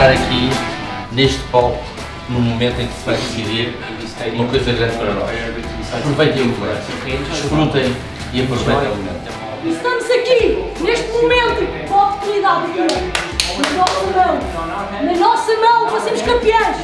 estar aqui neste palco no momento em que se vai decidir uma coisa grande para nós. Aproveitem o momento, desfrutem e aproveitem o momento. Estamos aqui, neste momento, com a oportunidade de na nossa mão, na nossa mão, para sermos campeões.